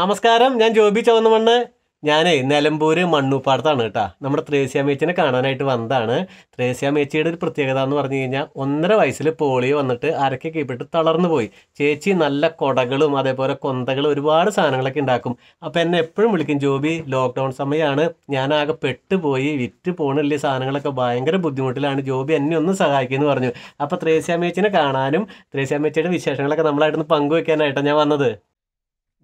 നമസ്കാരം ഞാൻ ജോബി ചുവന്നമണ്ണ്. ഞാനേ നിലമ്പൂർ മണ്ണൂപ്പാടത്താണ് കേട്ടോ. നമ്മുടെ ത്രേസ്യാമേച്ചിനെ കാണാനായിട്ട് വന്നതാണ്. ത്രേസ്യാമേച്ചിയുടെ ഒരു പ്രത്യേകത എന്ന് പറഞ്ഞു കഴിഞ്ഞാൽ ഒന്നര വയസ്സിൽ പോളിയോ വന്നിട്ട് അരക്കെ കീപ്പിട്ട് തളർന്നു പോയി. ചേച്ചി നല്ല കൊടകളും അതേപോലെ കൊന്തകളും ഒരുപാട് സാധനങ്ങളൊക്കെ ഉണ്ടാക്കും. അപ്പോൾ എന്നെ എപ്പോഴും വിളിക്കും ജോബി ലോക്ക്ഡൗൺ സമയമാണ് ഞാനാകെ പെട്ടുപോയി വിറ്റ് പോണില്ലേ സാധനങ്ങളൊക്കെ ഭയങ്കര ബുദ്ധിമുട്ടിലാണ്. ജോബി എന്നെ ഒന്ന് സഹായിക്കുമെന്ന് പറഞ്ഞു. അപ്പം ത്രേസ്യാമേച്ചിനെ കാണാനും ത്രേസ്യാമേച്ചിയുടെ വിശേഷങ്ങളൊക്കെ നമ്മളായിട്ടൊന്ന് പങ്കുവെക്കാനായിട്ടാണ് ഞാൻ വന്നത്.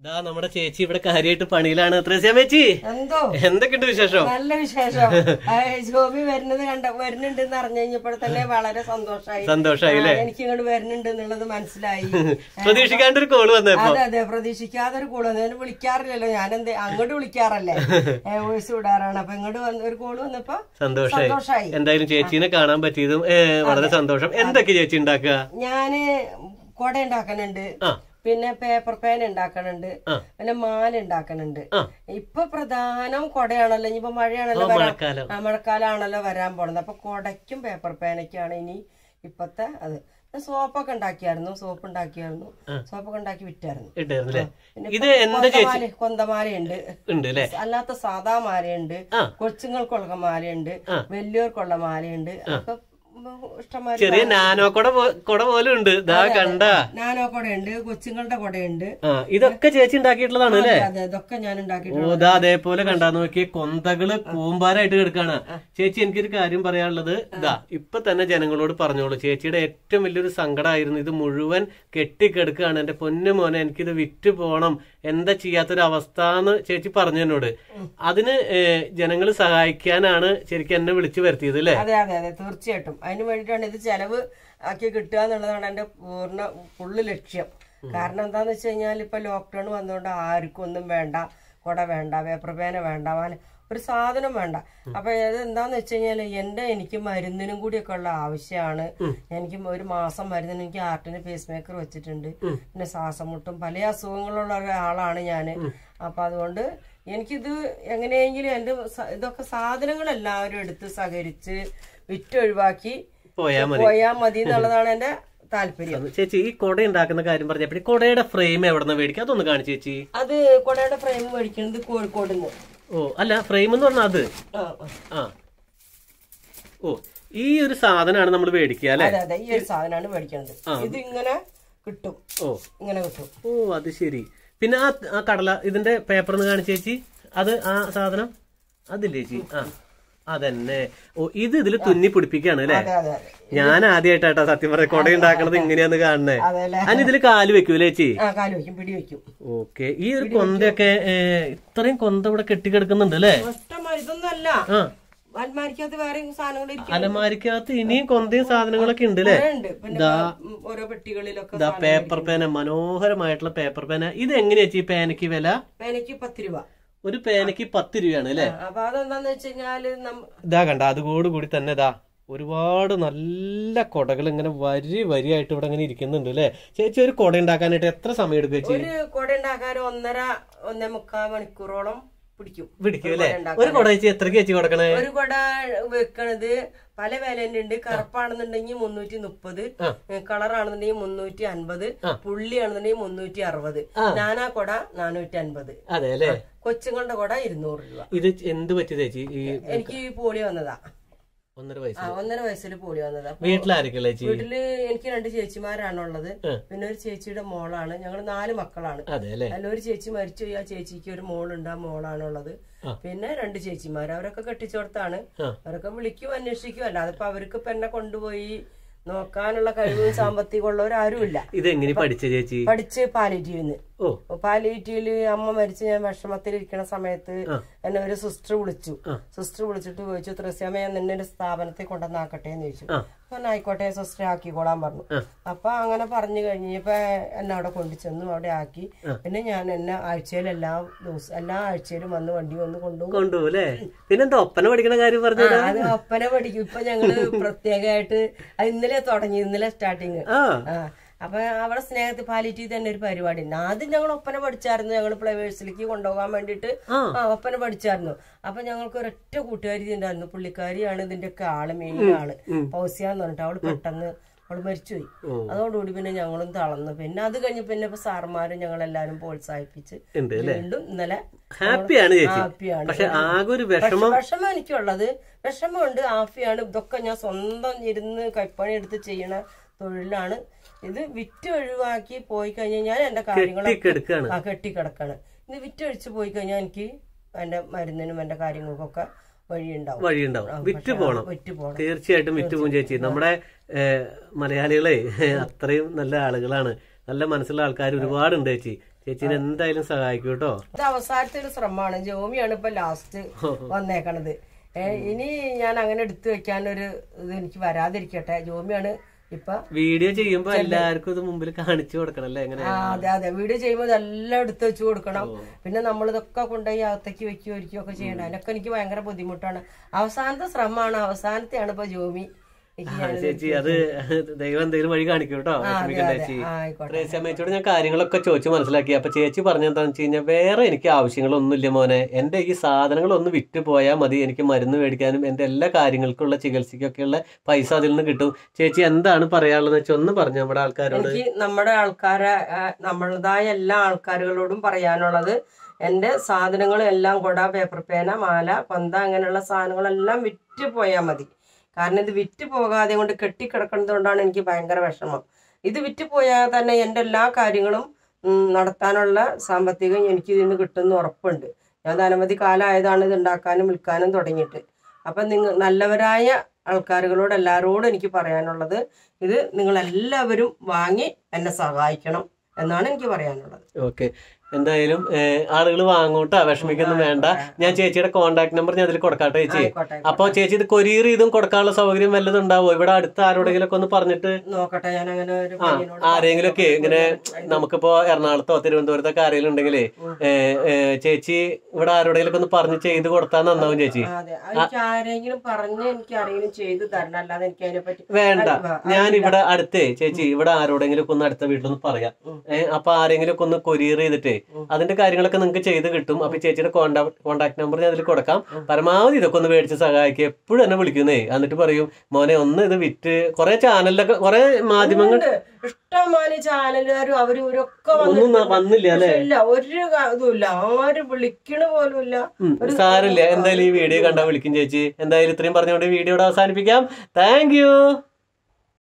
ദാ നമ്മുടെ ചേച്ചി ഇവിടെ കാര്യമായിട്ട് പണിയിലാണ്. ചേച്ചി. എന്തോ? എന്തൊക്കെയുണ്ട് വിശേഷം? നല്ല വിശേഷം. ജോബി വരുന്നത് കണ്ട വരുന്നുണ്ട് എന്ന് അറിഞ്ഞു കഴിഞ്ഞപ്പോൾ തന്നെ വളരെ സന്തോഷമായി സന്തോഷമായി അല്ലേ? എനിക്ക് ഇങ്ങോട്ട് വരുന്നുണ്ട് എന്നുള്ളത് മനസ്സിലായി. പ്രതീക്ഷിക്കാണ്ട് ഒരു കോൾ വന്നു അതെ അതെ പ്രതീക്ഷിക്കാതെ ഒരു കോൾ വന്നു വിളിക്കാറില്ലല്ലോ ഞാൻ എന്ത് അങ്ങോട്ട് വിളിക്കാറല്ലേ? വോയിസ് വിടാറാണ്. അപ്പൊ ഇങ്ങോട്ട് വന്ന ഒരു കോൾ വന്നപ്പോ സന്തോഷമായി എന്തായാലും ചേച്ചീനെ കാണാൻ പറ്റിയതും വളരെ സന്തോഷം. എന്തൊക്കെ ചേച്ചി ഉണ്ടാക്കുക? ഞാൻ കൊട ഉണ്ടാക്കണുണ്ട്. ആ. പിന്നെ പേപ്പർ പേൻ ഉണ്ടാക്കണുണ്ട് പിന്നെ മാല ഉണ്ടാക്കണുണ്ട്. ഇപ്പൊ പ്രധാനം കൊടയാണല്ലോ ഇനിയിപ്പോ മഴയാണല്ലോ മഴക്കാലാണല്ലോ വരാൻ പോണത്. അപ്പൊ കൊടയ്ക്കും പേപ്പർ പേനയ്ക്കാണ് ഇനി ഇപ്പത്തെ അത്. സോപ്പൊക്കെ ഉണ്ടാക്കിയായിരുന്നു സോപ്പ് ഉണ്ടാക്കിയായിരുന്നു സോപ്പൊക്കെ ഉണ്ടാക്കി വിറ്റായിരുന്നു. കൊന്തമാലയുണ്ട്. അല്ലാത്ത സാധാ മാലയുണ്ട്. കൊച്ചുങ്ങൾക്കുള്ള മാലയുണ്ട്. വലിയവർക്കുള്ള മാലയുണ്ട്. അതൊക്കെ ചെറിയ നാനോ കൊട കൊട പോലും ഉണ്ട്. ദാ കണ്ട. നാനോ കൊടയുണ്ട് കൊച്ചുങ്ങളുടെ കൊടയുണ്ട്. ഇതൊക്കെ ചേച്ചി ഉണ്ടാക്കിയിട്ടുള്ളതാണ് അല്ലേ? ഇതൊക്കെ ഞാൻ ഉണ്ടാക്കിയിട്ടുണ്ട് ഓ ദാ അതേപോലെ കണ്ടാ. നോക്കി കൊന്തകൾ കൂമ്പാരായിട്ട് കിടക്കാണ്. ചേച്ചി എനിക്കൊരു കാര്യം പറയാനുള്ളത്. ഇതാ ഇപ്പൊ തന്നെ ജനങ്ങളോട് പറഞ്ഞോളൂ. ചേച്ചിയുടെ ഏറ്റവും വലിയൊരു സങ്കടമായിരുന്നു ഇത് മുഴുവൻ കെട്ടിക്കെടുക്കുകയാണ്. എന്റെ പൊന്നു മോനെ എനിക്കിത് വിറ്റ് പോണം. എന്താ ചെയ്യാത്തൊരു അവസ്ഥ എന്ന് ചേച്ചി പറഞ്ഞു എന്നോട് അതിന് ജനങ്ങൾ സഹായിക്കാനാണ് ശരിക്കും എന്നെ വിളിച്ചു വരുത്തിയത് അല്ലേ? അതെ അതെ അതെ തീർച്ചയായിട്ടും. അതിന് വേണ്ടിയിട്ടാണ് ഇത് ചെലവ് ആക്കി കിട്ടുക എന്നുള്ളതാണ് എന്റെ പൂർണ ഫുള്ള് ലക്ഷ്യം. കാരണം എന്താന്ന് വെച്ച് കഴിഞ്ഞാൽ ഇപ്പൊ ലോക്ക്ഡൌൺ വന്നുകൊണ്ട് ആർക്കും ഒന്നും വേണ്ട. കുട വേണ്ട പേപ്പർ പേന വേണ്ട ഒരു സാധനം വേണ്ട. അപ്പൊ ഇത് എന്താന്ന് വെച്ച് കഴിഞ്ഞാൽ എന്റെ എനിക്ക് മരുന്നിനും കൂടിയൊക്കെ ഉള്ള ആവശ്യമാണ് എനിക്ക് ഒരു മാസം മരുന്നിന് എനിക്ക് ഹാർട്ടിന് പേസ് മേക്കർ വെച്ചിട്ടുണ്ട്. പിന്നെ ശ്വാസം മുട്ടും പല അസുഖങ്ങളുള്ള ഒരാളാണ് ഞാൻ. അപ്പൊ അതുകൊണ്ട് എനിക്കിത് എങ്ങനെയെങ്കിലും എന്റെ ഇതൊക്കെ സാധനങ്ങൾ എല്ലാവരും എടുത്ത് സഹകരിച്ച് വിറ്റൊഴിവാക്കി പോയാ മതി. പോയാൽ മതി എന്നുള്ളതാണ് എന്റെ താല്പര്യം. ചേച്ചി ഈ കുട ഉണ്ടാക്കുന്ന കാര്യം പറഞ്ഞപ്പോഴേ കുടയുടെ ഫ്രെയിം എവിടെ നിന്ന് മേടിക്കാം? അതൊന്ന് കാണിച്ചു ചേച്ചി. അത് കുടയുടെ ഫ്രെയിം മേടിക്കുന്നത് കോഴിക്കോട് നിന്ന് ഓ അല്ല ഫ്രെയിം എന്ന് പറഞ്ഞാൽ അത്. ആ ഓ ഈ ഒരു സാധനമാണ് നമ്മൾ മേടിക്കുക അല്ലെ? അതെ ഈ ഒരു സാധനമാണ് മേടിക്കുന്നത്. ഇത് ഇങ്ങനെ കിട്ടും. ഓ. ഇങ്ങനെ കിട്ടും. ഓ അത് ശരി. പിന്നെ ആ കടല ഇതിന്റെ പേപ്പർ ഒന്ന് കാണിച്ചു ചേച്ചി. അത് ആ സാധനം അതില്ലേ ചേച്ചി? ആ. അതന്നെ. ഓ ഇത് ഇതിൽ തുന്നി പിടിപ്പിക്കാണ് അല്ലെ? ഞാൻ ആദ്യമായിട്ടാ സത്യം പറഞ്ഞ കൊട ഉണ്ടാക്കണത് ഇങ്ങനെയാന്ന് കാണണേ അല്ലേ? അതിന് ഇതിൽ കാൽ വെക്കൂലേ ചേച്ചി? ആ കാൽ വെക്കും പിടി വെക്കും. ഓക്കെ. ഈ ഒരു കൊന്തയൊക്കെ ഇത്രയും കൊന്ത ഇവിടെ കെട്ടിക്കിടക്കുന്നുണ്ട് അല്ലേ? ഇഷ്ടംമാതിരി ഇതൊന്നും അല്ല ആ. അൽമാരിക്കകത്ത് വേറെ സാധനങ്ങൾ ഇരിക്കും അലമാരിക്കകത്ത് ഇനിയും കൊന്തയും സാധനങ്ങളൊക്കെ ഉണ്ട് അല്ലേ? ഓരോ പെട്ടികളിലൊക്കെ ഇതാ പേപ്പർ പേന മനോഹരമായിട്ടുള്ള പേപ്പർ പേന. ഇത് എങ്ങനെയാ ചേച്ചി പേനയ്ക്ക് വില? പേനയ്ക്ക് പത്ത് രൂപ. ഒരു പേനയ്ക്ക് പത്ത് രൂപയാണ് അല്ലേ? അപ്പൊ അതെന്താന്ന് വെച്ച് കഴിഞ്ഞാൽ ഇതാ കണ്ട അതുകൂടി തന്നെ ഇതാ ഒരുപാട് നല്ല കൊടകൾ ഇങ്ങനെ വരി വരിയായിട്ട് ഇവിടെ ഇങ്ങനെ ഇരിക്കുന്നുണ്ട് അല്ലേ? ചേച്ചി ഒരു കൊട ഉണ്ടാക്കാനായിട്ട് എത്ര സമയം എടുക്കും ചേച്ചി? ഒരു കുട ഉണ്ടാക്കാൻ ഒന്നര ഒന്നേ മുക്കാൽ മണിക്കൂറോളം പിടിക്കും. പിടിക്കും അല്ലേ? ഒരു കൊട ചേച്ചി എത്ര ചേച്ചി കൊടുക്കണേ? ഒരു കുട വെക്കണത് പല വിലന്റെ ഉണ്ട് കറുപ്പാണെന്നുണ്ടെങ്കിൽ മുന്നൂറ്റി മുപ്പത് കളറാണെന്നുണ്ടെങ്കിൽ മുന്നൂറ്റി അൻപത് പുള്ളിയാണെന്നുണ്ടെങ്കിൽ മുന്നൂറ്റി അറുപത് നാനാ കൊട നാനൂറ്റി അൻപത് അതെ അല്ലേ? കൊച്ചുങ്ങളുടെ കൊട ഇരുന്നൂറ് രൂപ. ഇത് എന്ത് പറ്റി ചേച്ചി? എനിക്ക് പോളി വന്നതാ. ഒന്നര വയസ്സ് ഒന്നര വയസ്സിൽ പോളി വന്നത്. വീട്ടിലാരൊക്കെ വീട്ടിൽ എനിക്ക് രണ്ട് ചേച്ചിമാരാണ് ഉള്ളത് പിന്നെ ഒരു ചേച്ചിയുടെ മോളാണ്. ഞങ്ങൾ നാല് മക്കളാണ്. അല്ല? ഒരു ചേച്ചി മരിച്ചു. പോയി ആ ചേച്ചിക്ക് ഒരു മോളുണ്ട്. ആ മോളാണുള്ളത്. പിന്നെ രണ്ട് ചേച്ചിമാർ അവരൊക്കെ കെട്ടിച്ചോടത്താണ്. അവരൊക്കെ വിളിക്കും അന്വേഷിക്കും. അല്ലാതെ ഇപ്പൊ അവർക്ക് ഇപ്പൊ എന്നെ കൊണ്ടുപോയി നോക്കാനുള്ള കഴിവും സാമ്പത്തികം ഉള്ളവരാരുമില്ല ഇത് എങ്ങനെ പഠിച്ച ചേച്ചി? പഠിച്ച് പാലിറ്റീവിന്ന്. ഓ. പാലേറ്റിയിൽ അമ്മ മരിച്ച് ഞാൻ വിഷമത്തിലിരിക്കുന്ന സമയത്ത് എന്നെ ഒരു സിസ്റ്റർ വിളിച്ചു. സിസ്റ്റർ വിളിച്ചിട്ട് ചോദിച്ചു ത്രസ്യാമ ഞാൻ നിന്നെ ഒരു സ്ഥാപനത്തിൽ കൊണ്ടുവന്നാക്കട്ടെ എന്ന് ചോദിച്ചു. ഞാൻ ആയിക്കോട്ടെ സിസ്റ്റർ ആക്കിക്കോളാൻ പറഞ്ഞു. അപ്പൊ അങ്ങനെ പറഞ്ഞു കഴിഞ്ഞപ്പോ എന്നെ അവിടെ കൊണ്ടു ചെന്നു അവിടെ ആക്കി. പിന്നെ ഞാൻ എന്നെ ആഴ്ചയിൽ എല്ലാ ദിവസം എല്ലാ ആഴ്ചയിലും വന്ന് വണ്ടി വന്ന് കൊണ്ടുപോകും. കൊണ്ടുപോകും പിന്നെന്താ ഒപ്പന പഠിക്കണ കാര്യം പറഞ്ഞു അത് ഒപ്പന പഠിക്കും. ഇപ്പൊ ഞങ്ങൾ പ്രത്യേകമായിട്ട് അത് ഇന്നലെ തുടങ്ങി ഇന്നലെ സ്റ്റാർട്ടിങ് അപ്പൊ അവിടെ സ്നേഹത്തിൽ പാലിറ്റി തന്നെ ഒരു പരിപാടി ഉണ്ട് ആദ്യം ഞങ്ങൾ ഒപ്പന പഠിച്ചായിരുന്നു. ഞങ്ങൾ പ്ലേവേഴ്സിലേക്ക് കൊണ്ടുപോകാൻ വേണ്ടിയിട്ട്. ആ. ഒപ്പന പഠിച്ചായിരുന്നു. അപ്പൊ ഞങ്ങൾക്ക് ഒരൊറ്റ കൂട്ടുകാരി ഉണ്ടായിരുന്നു പുള്ളിക്കാരിയാണ് ഇതിന്റെ ഒക്കെ ആൾ മെയിൻ ആൾ. പൗസ്യ എന്ന് പറഞ്ഞിട്ട് അവൾ പെട്ടെന്ന് അവൾ മരിച്ചുപോയി. അതോടുകൂടി പിന്നെ ഞങ്ങളും തളർന്നു. പിന്നെ അത് കഴിഞ്ഞ് പിന്നെ ഇപ്പൊ സാർമാരും ഞങ്ങളെല്ലാരും പ്രോത്സാഹിപ്പിച്ച് ഉണ്ട് അല്ലേ? വീണ്ടും ഇന്നലെ ഹാപ്പിയാണ് ഹാപ്പിയാണ്. പക്ഷെ ആകെ ഒരു വിഷമം വിഷമം എനിക്കുള്ളത്. വിഷമമുണ്ട്. ഹാപ്പിയാണ് ഇതൊക്കെ ഞാൻ സ്വന്തം ഇരുന്ന് കൈപ്പണി എടുത്ത് ചെയ്യണ തൊഴിലാണ്. ഇത് വിറ്റ് ഒഴിവാക്കി പോയി കഴിഞ്ഞാൽ ഞാൻ എന്റെ കാര്യങ്ങളൊക്കെ കെട്ടിക്കിടക്കാണ്. ഇത് വിറ്റൊഴിച്ച് പോയി കഴിഞ്ഞാൽ എനിക്ക് എന്റെ മരുന്നിനും എന്റെ കാര്യങ്ങൾക്കൊക്കെ വഴിയുണ്ടാവും. വഴിയുണ്ടാവും. വിറ്റ് പോണം. തീർച്ചയായിട്ടും വിറ്റ് പോകും ചേച്ചി നമ്മുടെ മലയാളികളെ അത്രയും നല്ല ആളുകളാണ്. നല്ല മനസ്സുള്ള ആൾക്കാർ ഒരുപാടുണ്ട് ചേച്ചി. ചേച്ചിനെ എന്തായാലും സഹായിക്കും കേട്ടോ. ഇത് അവസാനത്തെ ഒരു ശ്രമമാണ്. ജോമിയാണ് ഇപ്പൊ ലാസ്റ്റ് വന്നേക്കണത്. ഇനി ഞാൻ അങ്ങനെ എടുത്തു വെക്കാനൊരു ഇത് എനിക്ക് വരാതിരിക്കട്ടെ. ജോമിയാണ് ഇപ്പൊ വീഡിയോ ചെയ്യുമ്പോ എല്ലാവർക്കും ഇത് മുമ്പിൽ കാണിച്ചു കൊടുക്കണം അല്ലേ? എങ്ങനെ അതെ അതെ. വീഡിയോ ചെയ്യുമ്പോൾ ഇതെല്ലാം എടുത്ത് വെച്ച് കൊടുക്കണം. പിന്നെ നമ്മൾ ഇതൊക്കെ കൊണ്ടുപോയി അകത്തേക്ക് വെക്കുകയോ ഇരിക്കുകയോ ഒക്കെ ചെയ്യണം. അതിനൊക്കെ എനിക്ക് ഭയങ്കര ബുദ്ധിമുട്ടാണ്. അവസാനത്തെ ശ്രമമാണ്. അവസാനത്തെയാണ് ഇപ്പൊ ജോമി. ചേച്ചി അത് ദൈവം എന്തെങ്കിലും വഴി കാണിക്കും കേട്ടോ ചേച്ചി. ആ, ത്രേസ്യ അമ്മയോട് ഞാൻ കാര്യങ്ങളൊക്കെ ചോദിച്ചു മനസ്സിലാക്കി. അപ്പൊ ചേച്ചി പറഞ്ഞെന്താന്ന് വെച്ച് കഴിഞ്ഞാൽ വേറെ എനിക്ക് ആവശ്യങ്ങളൊന്നുമില്ല മോനെ. എന്റെ ഈ സാധനങ്ങളൊന്ന് വിറ്റ് പോയാൽ മതി. എനിക്ക് മരുന്ന് മേടിക്കാനും എന്റെ എല്ലാ കാര്യങ്ങൾക്കുള്ള ചികിത്സയ്ക്കൊക്കെയുള്ള പൈസ അതിൽ നിന്ന് കിട്ടും. ചേച്ചി എന്താണ് പറയാനുള്ളത് വെച്ചാൽ ഒന്ന് പറഞ്ഞു നമ്മുടെ ആൾക്കാരോട്. നമ്മുടെ ആൾക്കാരെ നമ്മളതായ എല്ലാ ആൾക്കാരുകളോടും പറയാനുള്ളത് എന്റെ സാധനങ്ങളെല്ലാം കൊട പേപ്പർ പേന മാല പന്ത അങ്ങനെയുള്ള സാധനങ്ങളെല്ലാം വിറ്റ് പോയാൽ മതി. കാരണം ഇത് വിറ്റ് പോകാതെ കൊണ്ട് കെട്ടിക്കിടക്കുന്നത് കൊണ്ടാണ് എനിക്ക് ഭയങ്കര വിഷമം. ഇത് വിറ്റ് പോയാൽ തന്നെ എന്റെ എല്ലാ കാര്യങ്ങളും നടത്താനുള്ള സാമ്പത്തികം എനിക്ക് ഇതിൽ നിന്ന് കിട്ടുമെന്ന് ഉറപ്പുണ്ട്. ഞാൻ അനവധി കാലമായതാണ് ഇത് ഉണ്ടാക്കാനും വിൽക്കാനും തുടങ്ങിയിട്ട്. അപ്പം നിങ്ങൾ നല്ലവരായ ആൾക്കാരുകളോട് എല്ലാവരോടും എനിക്ക് പറയാനുള്ളത് ഇത് നിങ്ങളെല്ലാവരും വാങ്ങി എന്നെ സഹായിക്കണം എന്നാണ് എനിക്ക് പറയാനുള്ളത്. ഓക്കെ. എന്തായാലും ആളുകൾ വാങ്ങൂട്ടാ വിഷമിക്കൊന്നും വേണ്ട. ഞാൻ ചേച്ചിയുടെ കോൺടാക്ട് നമ്പർ ഞാൻ അതിൽ കൊടുക്കാട്ടെ ചേച്ചി. അപ്പൊ ചേച്ചി ഇത് കൊരിയർ ചെയ്തും കൊടുക്കാനുള്ള സൗകര്യം വല്ലതും ഉണ്ടാവോ? ഇവിടെ അടുത്ത് ആരോടെങ്കിലും ഒക്കെ ഒന്ന് പറഞ്ഞിട്ട് നോക്കട്ടെ ഞാൻ അങ്ങനെ ആരെങ്കിലും ഒക്കെ ഇങ്ങനെ നമുക്കിപ്പോ എറണാകുളത്തോ തിരുവനന്തപുരത്തൊക്കെ ആരെങ്കിലും ഉണ്ടെങ്കിലേ ഏ, ചേച്ചി ഇവിടെ ആരോടെങ്കിലും ഒന്ന് പറഞ്ഞ് ചെയ്ത് കൊടുത്താൽ നന്നാവും ചേച്ചി. ആരെങ്കിലും പറഞ്ഞ് എനിക്ക് ആരെങ്കിലും ചെയ്തു തരണം. അല്ലാതെ എനിക്ക് അതിനെ പറ്റി വേണ്ട. ഞാൻ ഇവിടെ അടുത്തേ ചേച്ചി ഇവിടെ ആരോടെങ്കിലും ഒക്കെ ഒന്ന് അടുത്ത വീട്ടിലൊന്ന് പറയാം. അപ്പൊ ആരെങ്കിലും ഒക്കെ ഒന്ന് കൊരിയർ ചെയ്തിട്ടേ. അതിന്റെ കാര്യങ്ങളൊക്കെ നിങ്ങൾക്ക് ചെയ്ത് കിട്ടും. അപ്പൊ ചേച്ചിയുടെ കോണ്ടാക്ട് നമ്പർ ഞാൻ അതിൽ കൊടുക്കാം. പരമാവധി ഇതൊക്കെ ഒന്ന് മേടിച്ച് സഹായിക്കുക എപ്പോഴും എന്നെ വിളിക്കുന്നേ. എന്നിട്ട് പറയും മോനെ ഒന്ന് ഇത് വിറ്റ് കുറെ ചാനലിലൊക്കെ കുറെ മാധ്യമങ്ങൾ ഉണ്ട്. ഇഷ്ടംമാതിരി ചാനലുകാരും അവരും ഇവരൊക്കെ ഒന്നും വന്നില്ല അല്ലെ? ഇല്ല ഒരു ക- ഇതുമില്ല. ആരും വിളിക്കണ പോലും ഇല്ല എന്തായാലും ഈ വീഡിയോ കണ്ടാ വിളിക്കും ചേച്ചി. എന്തായാലും ഇത്രയും പറഞ്ഞുകൊണ്ട് വീഡിയോ അവസാനിപ്പിക്കാം. Thank you